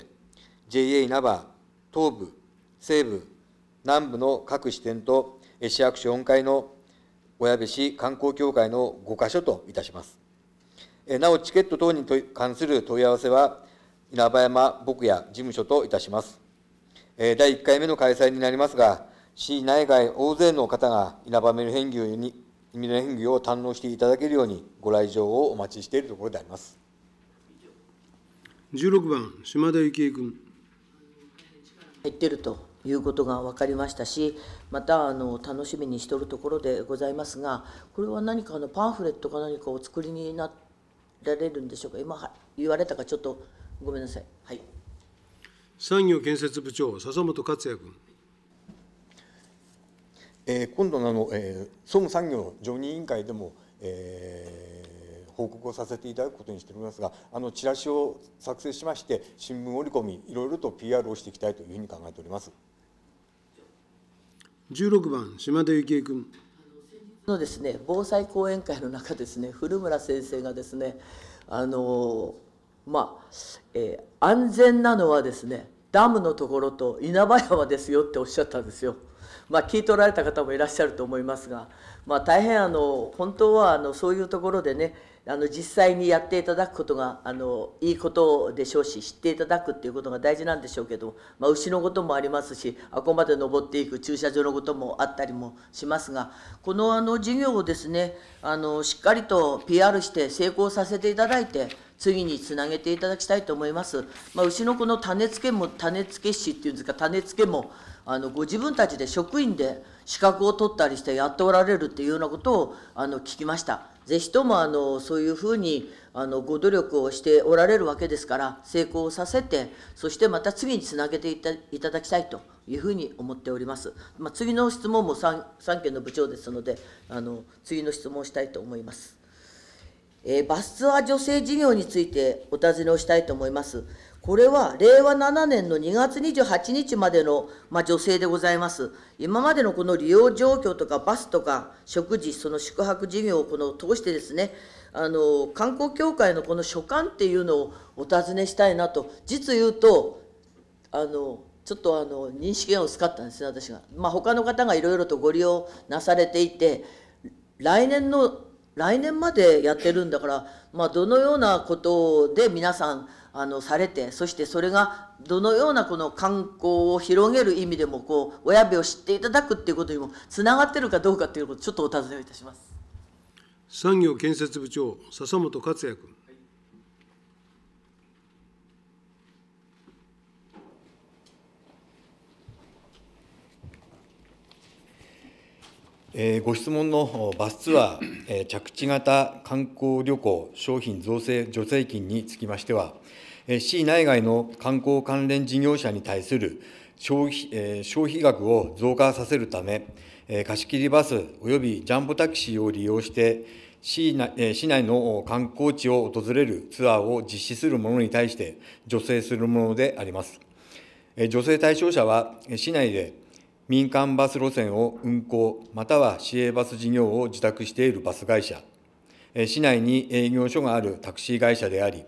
JA 稲葉、東部、西部、南部の各支店と、市役所4階の親部市観光協会の5カ所といたします。なお、チケット等に関する問い合わせは、稲葉山牧野事務所といたします。第1回目の開催になりますが、市内外大勢の方が稲葉メルヘン牛に、メルヘン牛を堪能していただけるように、ご来場をお待ちしているところであります。16番、島田幸恵君。入っているということが分かりましたし、またあの楽しみにしておるところでございますが、これは何かあのパンフレットか何かお作りになられるんでしょうか、今は言われたか、ちょっとごめんなさい。はい産業建設部長、笹本克也君。えー今度のあの、えー総務産業常任委員会でも、えー報告をさせていただくことにしておりますが、あのチラシを作成しまして、新聞折り込み、いろいろと PR をしていきたいというふうに考えております。16番、島田幸恵君。のですね防災講演会の中ですね古村先生がですねあのまあ、えー安全なのはですねダムのところと稲葉山ですよっておっしゃったんですよ。まあ、聞いておられた方もいらっしゃると思いますが、まあ、大変あの本当はあのそういうところでねあの実際にやっていただくことがあのいいことでしょうし知っていただくっていうことが大事なんでしょうけど、まあ、牛のこともありますしあこまで登っていく駐車場のこともあったりもしますがこのあの事業をですねあのしっかりと PR して成功させていただいて次につなげていただきたいと思います。まあ、牛のこの種付けも種付け師っていうんですか種付けもあのご自分たちで職員で資格を取ったりしてやっておられるっていうようなことをあの聞きました。ぜひともあのそういうふうにあのご努力をしておられるわけですから成功させてそしてまた次につなげていたいただきたいというふうに思っております。まあ、次の質問も 3, 3件の部長ですのであの次の質問をしたいと思います。えーバスツアー助成事業についてお尋ねをしたいと思います。これは令和7年の2月28日までの、まあ、助成でございます。今までのこの利用状況とかバスとか食事、その宿泊事業をこの通してですね、あの観光協会のこの所管っていうのをお尋ねしたいなと、実言うと、あのちょっとあの認識が薄かったんですね、私が。まあ、他の方がいろいろとご利用なされていて、来年の来年までやってるんだから、まあ、どのようなことで皆さんあのされてそしてそれがどのようなこの観光を広げる意味でもこう親部を知っていただくっていうことにもつながってるかどうかということをちょっとお尋ねをいたします。産業建設部長、笹本克也君。えご質問のバスツアー、え着地型観光旅行商品造成助成金につきましては、え市内外の観光関連事業者に対する消費え消費額を増加させるため、え貸し切りバスおよびジャンボタクシーを利用して、市内え市内の観光地を訪れるツアーを実施する者に対して助成するものであります。えー助成対象者は、市内で民間バス路線を運行、または市営バス事業を受託しているバス会社、市内に営業所があるタクシー会社であり、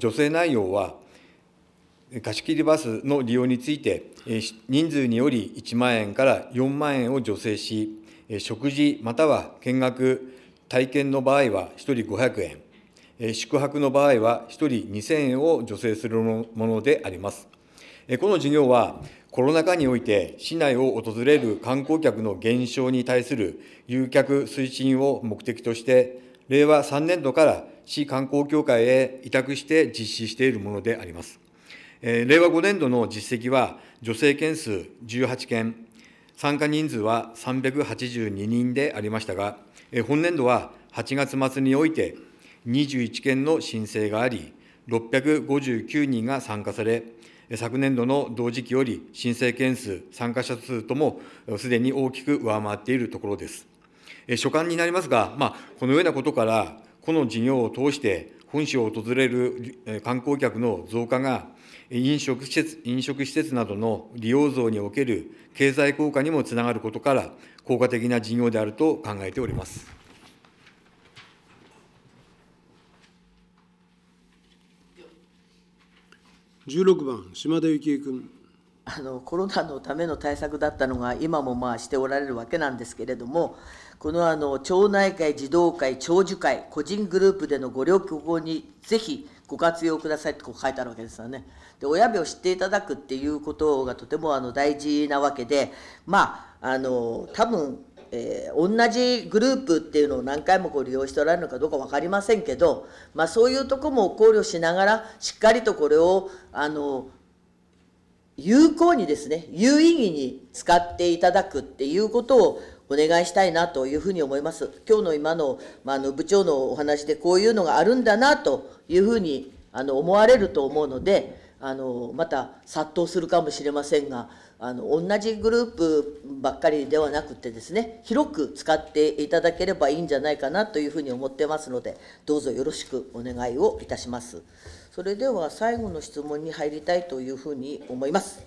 助成内容は、貸し切りバスの利用について、人数により1万円から4万円を助成し、食事または見学、体験の場合は1人500円、宿泊の場合は1人2000円を助成するものであります。この事業は、コロナ禍において市内を訪れる観光客の減少に対する誘客推進を目的として、令和3年度から市観光協会へ委託して実施しているものであります。えー令和5年度の実績は、助成件数18件、参加人数は382人でありましたが、えー本年度は8月末において21件の申請があり、659人が参加され、昨年度の同時期より申請件数、参加者数ともすでに大きく上回っているところです。所管になりますが、まあ、このようなことから、この事業を通して本市を訪れる観光客の増加が、飲食施設飲食施設などの利用増における経済効果にもつながることから、効果的な事業であると考えております。16番、島田幸恵君。あのコロナのための対策だったのが今もまあしておられるわけなんですけれどもこのあの町内会児童会長寿会個人グループでのご旅行にぜひご活用くださいってこう書いてあるわけですよね。で親部を知っていただくっていうことがとてもあの大事なわけでまああの多分えー同じグループっていうのを何回もこう利用しておられるのかどうか分かりませんけど、まあ、そういうとこも考慮しながらしっかりとこれをあの有効にですね有意義に使っていただくっていうことをお願いしたいなというふうに思います。今日の今の,、まあ、の部長のお話でこういうのがあるんだなというふうにあの思われると思うのであのまた殺到するかもしれませんがあの同じグループばっかりではなくてですね広く使っていただければいいんじゃないかなというふうに思ってますのでどうぞよろしくお願いをいたします。それでは最後の質問に入りたいというふうに思います。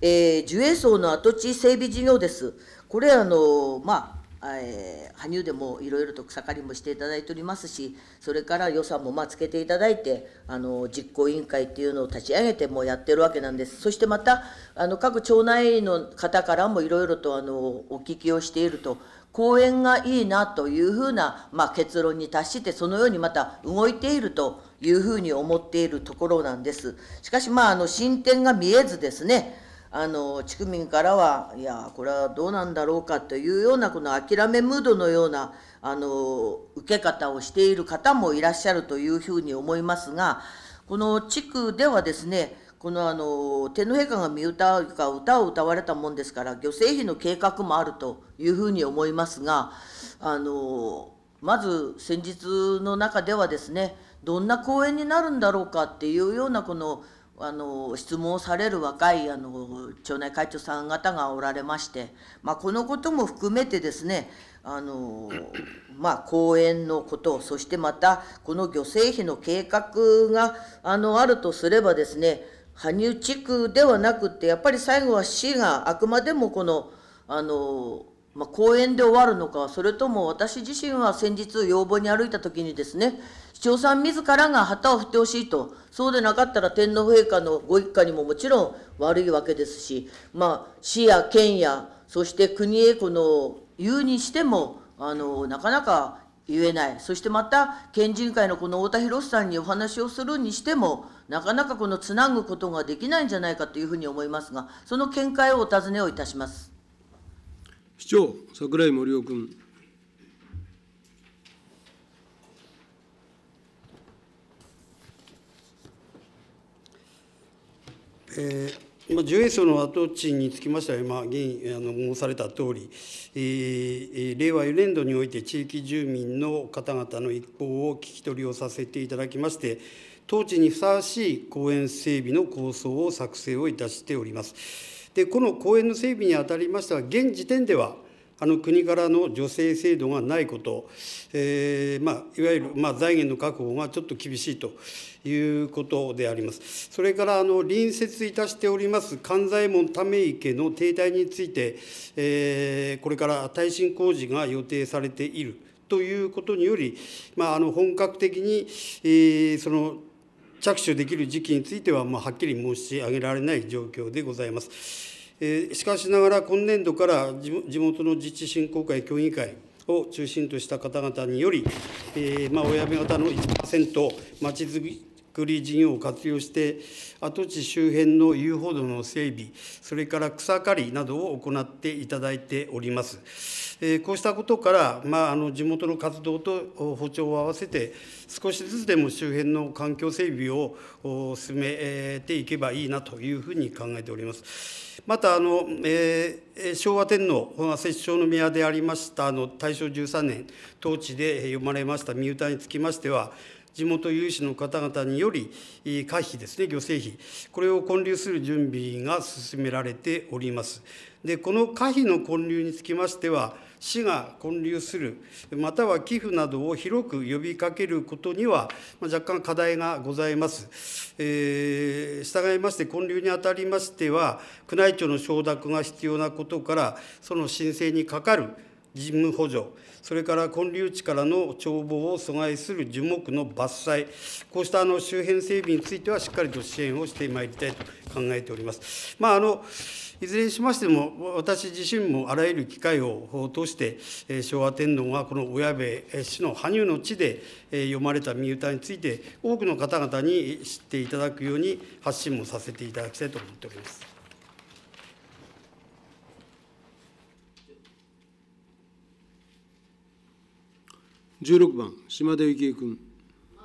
えー、樹栄層の跡地整備事業です。これあのまあえー羽生でもいろいろと草刈りもしていただいておりますし、それから予算もまあつけていただいて、あの実行委員会っていうのを立ち上げてもやってるわけなんです。そしてまた、あの各町内の方からもいろいろとあのお聞きをしていると、公園がいいなというふうな、まあ、結論に達して、そのようにまた動いているというふうに思っているところなんです。しかし、まあ、あの進展が見えずですね、あの地区民からは、いや、これはどうなんだろうかというような、この諦めムードのようなあの受け方をしている方もいらっしゃるというふうに思いますが、この地区ではですね、このあの天皇陛下が見歌うか歌を歌われたもんですから、漁政費の計画もあるというふうに思いますが、あのまず先日の中ではですね、どんな公演になるんだろうかっていうようなこのあの質問される若いあの町内会長さん方がおられまして、まあ、このことも含めてですねあの、まあ、公園のことそしてまたこの漁政費の計画があのあるとすればですね羽生地区ではなくてやっぱり最後は市があくまでもこのあのまあ、公園で終わるのか、それとも私自身は先日、要望に歩いたときにですね、市長さん自らが旗を振ってほしいと、そうでなかったら天皇陛下のご一家にももちろん悪いわけですし、まあ、市や県や、そして国へこの言うにしても、あのなかなか言えない、そしてまた県人会のこの太田博さんにお話をするにしても、なかなかこのつなぐことができないんじゃないかというふうに思いますが、その見解をお尋ねをいたします。市長、櫻井森生君。えーまあ、受営層の跡地につきましては、今、議員あの申されたとおり、えー令和4年度において地域住民の方々の意向を聞き取りをさせていただきまして、当地にふさわしい公園整備の構想を作成をいたしております。で、この公園の整備にあたりましては、現時点では、あの国からの助成制度がないこと、えーまあ、いわゆる、まあ、財源の確保がちょっと厳しいということであります。それからあの隣接いたしております関西門ため池の停滞について、えーこれから耐震工事が予定されているということにより、まあ、あの本格的に、えーその着手できる時期については、まあ、はっきり申し上げられない状況でございます。えーしかしながら、今年度から地元の自治振興会、協議会を中心とした方々により、えーまあ、親方の1%、まちづくり事業を活用して、跡地周辺の遊歩道の整備、それから草刈りなどを行っていただいております。えーこうしたことから、まあ、あの地元の活動と歩調を合わせて、少しずつでも周辺の環境整備を進めていけばいいなというふうに考えております。またあの、えー昭和天皇が摂政宮でありましたあの大正13年、当地で読まれました御歌につきましては、地元有志の方々により、えー会費ですね、漁政費、これを建立する準備が進められております。で、この会費の建立につきましては、市が建立する、または寄付などを広く呼びかけることには、若干課題がございます。えー従いまして、建立にあたりましては、宮内庁の承諾が必要なことから、その申請にかかる事務補助、それから建立地からの眺望を阻害する樹木の伐採、こうしたあの周辺整備については、しっかりと支援をしてまいりたいと考えております。まああのいずれにしましても、私自身もあらゆる機会を通して、昭和天皇がこの親部市の羽生の地でえ読まれた御歌について、多くの方々に知っていただくように発信もさせていただきたいと思っております。16番、島田幸恵君。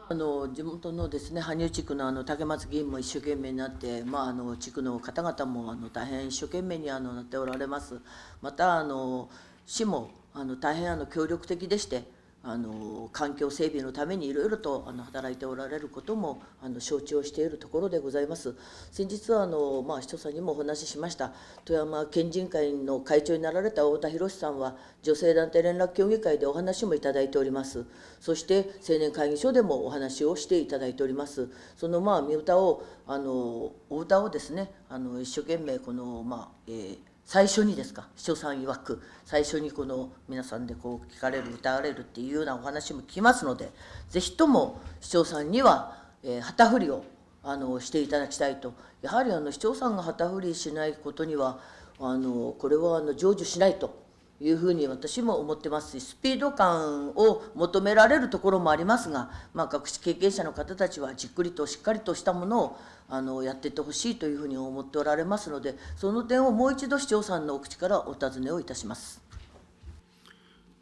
あの地元のですね羽生地区のあの竹松議員も一生懸命になって、まあ、あの地区の方々もあの大変一生懸命にあのなっておられます。またあの市もあの大変あの協力的でしてあの環境整備のためにいろいろとあの働いておられることもあの承知をしているところでございます。先日はあの、まあ、市長さんにもお話ししました富山県人会の会長になられた太田博さんは女性団体連絡協議会でお話もいただいております。そして青年会議所でもお話をしていただいております。そのまあ見歌をあのお歌をですねあの一生懸命このまあ、えー最初にですか？市長さん曰く。最初にこの皆さんでこう聞かれる歌われるっていうようなお話も聞きますのでぜひとも市長さんには、えー旗振りをあのしていただきたいと。やはりあの市長さんが旗振りしないことにはあのこれはあの成就しないと。いうふうに私も思ってますしスピード感を求められるところもありますが、まあ、学士経験者の方たちはじっくりとしっかりとしたものをあのやっていってほしいというふうに思っておられますのでその点をもう一度市長さんのお口からお尋ねをいたします。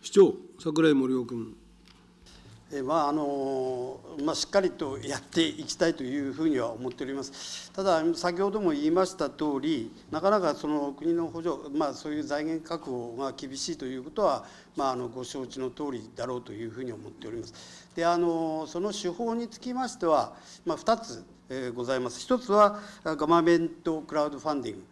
市長、櫻井森夫君。えーまああのまあ、しっかりとやっていきたいというふうには思っております。ただ、先ほども言いました通り、なかなかその国の補助、まあ、そういう財源確保が厳しいということは、まあ、あのご承知の通りだろうというふうに思っております。であのその手法につきましては、まあ、2つ、えーございます。1つはガバメントクラウドファンディング。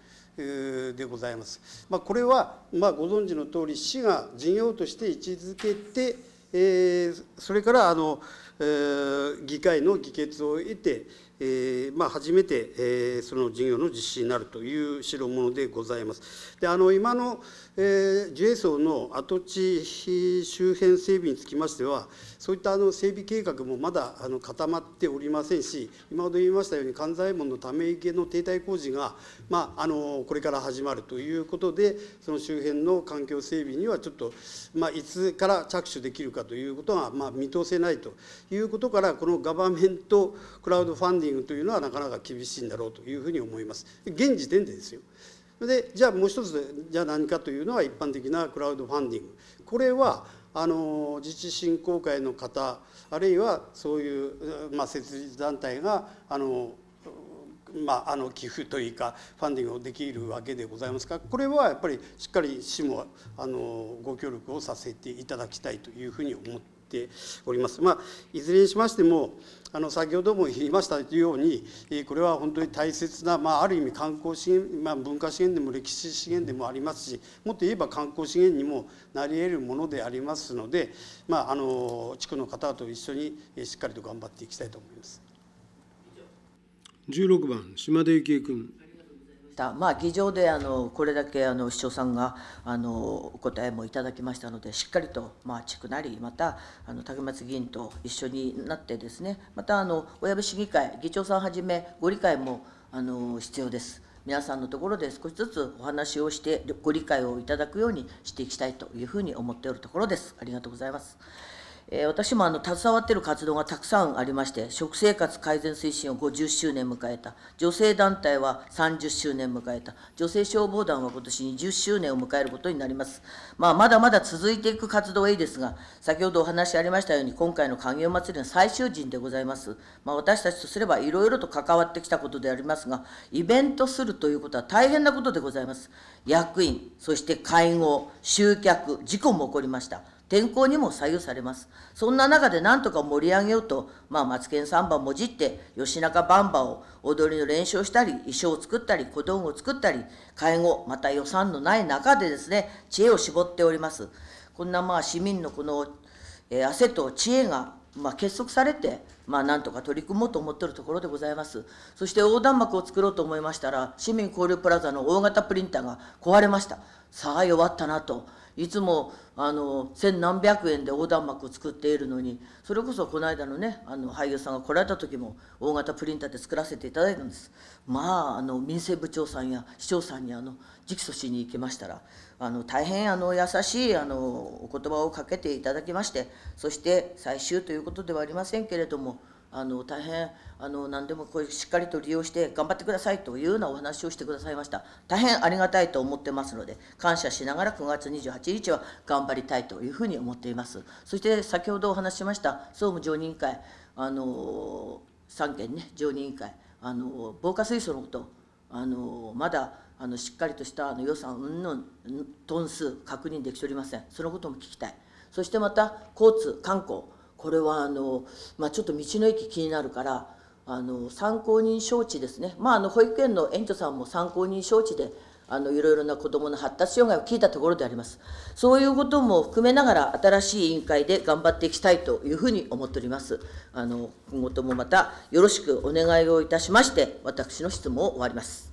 でございます。まあ、これは、まあ、ご存知の通り、市が事業として位置づけて、えーそれからあの、えー議会の議決を得て、えーまあ、初めて、えーその事業の実施になるという代物でございます。であの今の、えー、樹営層の跡地周辺整備につきましては、そういったあの整備計画もまだあの固まっておりませんし、今ほど言いましたように、関西門のため池の停滞工事が、まあ、あのこれから始まるということで、その周辺の環境整備にはちょっと、まあ、いつから着手できるかということが、まあ、見通せないということから、このガバメントクラウドファンディングというのはなかなか厳しいんだろうというふうに思います。現時点でですよ。でじゃあもう一つじゃあ何かというのは一般的なクラウドファンディングこれはあの自治振興会の方あるいはそういう、まあ、設立団体があのまあ、あの寄付というかファンディングをできるわけでございますからこれはやっぱりしっかり市もあのご協力をさせていただきたいというふうに思ってております。まあ、いずれにしましてもあの先ほども言いましたようにこれは本当に大切な、まあ、ある意味観光資源、まあ、文化資源でも歴史資源でもありますしもっと言えば観光資源にもなり得るものでありますので、まあ、あの地区の方と一緒にしっかりと頑張っていきたいと思います。16番、島田幸恵君。たまあ、議場であのこれだけあの市長さんがあのお答えもいただきましたので、しっかりと、まあ、地区なり、またあの竹松議員と一緒になってですね、またあの親部市議会、議長さんはじめ、ご理解もあの必要です。皆さんのところで少しずつお話をして、ご理解をいただくようにしていきたいというふうに思っておるところです。ありがとうございます。え私もあの携わっている活動がたくさんありまして、食生活改善推進を50周年迎えた、女性団体は30周年迎えた、女性消防団は今年20周年を迎えることになります。まあ、まだまだ続いていく活動はいいですが、先ほどお話ありましたように、今回の歓迎祭りの最終陣でございます。まあ、私たちとすればいろいろと関わってきたことでありますが、イベントするということは大変なことでございます。役員、そして会合、集客、事故も起こりました。天候にも左右されます。そんな中でなんとか盛り上げようと、まあ、マツケンサンバもじって、吉中バンバを踊りの練習をしたり、衣装を作ったり、小道具を作ったり、介護、また予算のない中でですね、知恵を絞っております。こんなまあ市民のこの、えー汗と知恵が、まあ、結束されて、まあ、なんとか取り組もうと思っているところでございます。そして横断幕を作ろうと思いましたら、市民交流プラザの大型プリンターが壊れました。さあ弱ったなと。いつもあの千何百円で横断幕を作っているのにそれこそこの間のねあの俳優さんが来られた時も大型プリンターで作らせていただいたんです。まああの民生部長さんや市長さんにあの直訴しに行きましたらあの大変あの優しいあのお言葉をかけていただきましてそして最終ということではありませんけれどもあの大変あの何でもこうしっかりと利用して頑張ってくださいというようなお話をしてくださいました。大変ありがたいと思ってますので、感謝しながら9月28日は頑張りたいというふうに思っています。そして先ほどお話しました総務常任委員会、あの3件ね、常任委員会、あの防火水素のこと、あのまだあのしっかりとしたあの予算云々トン数確認できておりません。そのことも聞きたい。そしてまた交通観光これはあの、まあ、ちょっと道の駅気になるからあの参考人招致ですね、まあ、あの保育園の園長さんも参考人招致であのいろいろな子どもの発達障害を聞いたところであります。そういうことも含めながら新しい委員会で頑張っていきたいというふうに思っております。あの今後ともまたよろしくお願いをいたしまして私の質問を終わります。